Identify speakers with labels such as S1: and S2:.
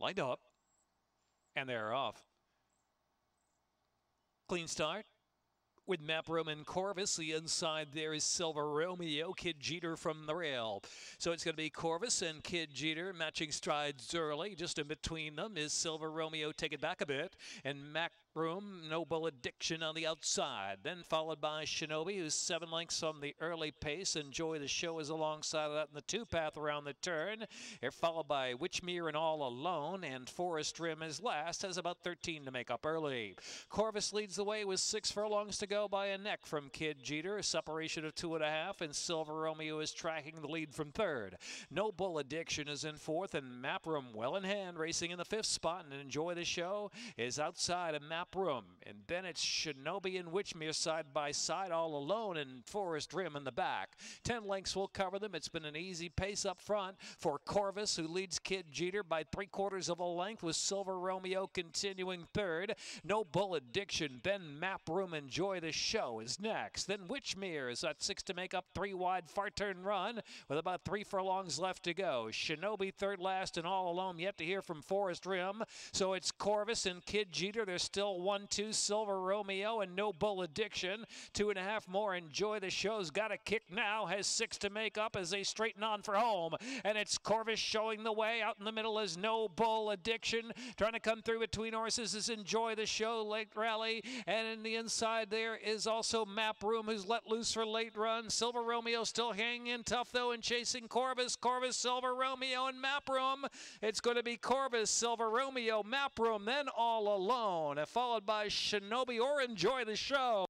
S1: lined up, and they're off. Clean start with Map and Corvus. The inside there is Silver Romeo, Kid Jeter from the rail. So it's going to be Corvus and Kid Jeter matching strides early. Just in between them is Silver Romeo taking back a bit, and Map Room, Noble Addiction on the outside. Then followed by Shinobi, who's seven lengths on the early pace. Enjoy the show is alongside of that in the two path around the turn. They're followed by Witchmere and All Alone, and Forest Rim is last, has about 13 to make up early. Corvus leads the way with six furlongs to go by a neck from Kid Jeter, a separation of two and a half, and Silver Romeo is tracking the lead from third. Noble Addiction is in fourth, and Map Room well in hand, racing in the fifth spot, and Enjoy the Show is outside of Room. And then it's Shinobi and Witchmere side by side, all alone, and Forest Rim in the back. Ten lengths will cover them. It's been an easy pace up front for Corvus, who leads Kid Jeter by three quarters of a length, with Silver Romeo continuing third. Noble Addiction, then Map Room, Enjoy the Show is next. Then Witchmere is at six to make up three wide, far turn run, with about three furlongs left to go. Shinobi third last and all alone, yet to hear from Forest Rim. So it's Corvus and Kid Jeter. They're still one, two, Silver Romeo and Noble Addiction. Two and a half more. Enjoy the show's got a kick now. Has six to make up as they straighten on for home. And it's Corvus showing the way. Out in the middle is Noble Addiction. Trying to come through between horses is Enjoy the Show late rally. And in the inside there is also Map Room who's let loose for late run. Silver Romeo still hanging in tough though and chasing Corvus. Corvus, Silver Romeo, and Map Room. It's going to be Corvus, Silver Romeo, Map Room, then all alone. Followed by Shinobi or Enjoy the Show.